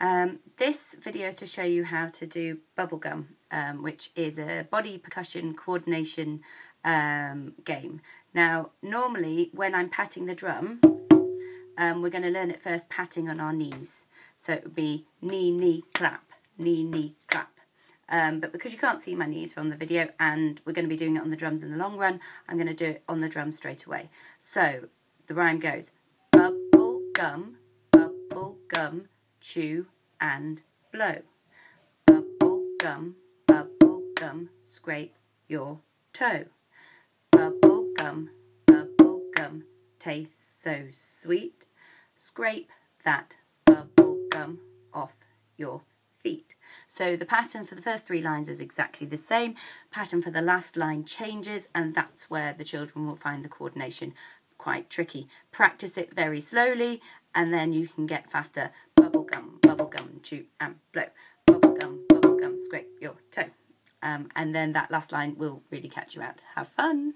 Um, this video is to show you how to do bubblegum, um, which is a body percussion coordination um, game. Now, normally when I'm patting the drum, um, we're going to learn it first patting on our knees. So it would be knee, knee, clap, knee, knee, clap. Um, but because you can't see my knees from the video and we're going to be doing it on the drums in the long run, I'm going to do it on the drums straight away. So the rhyme goes, bubble gum, bubble gum, chew and blow. Bubble gum, bubble gum, scrape your toe. Bubble gum, bubble gum, tastes so sweet. Scrape that bubble gum off your feet. So the pattern for the first three lines is exactly the same. Pattern for the last line changes and that's where the children will find the coordination quite tricky. Practice it very slowly and then you can get faster. Gum, chew and blow. Bubble gum, bubble gum, scrape your toe. Um, and then that last line will really catch you out. Have fun!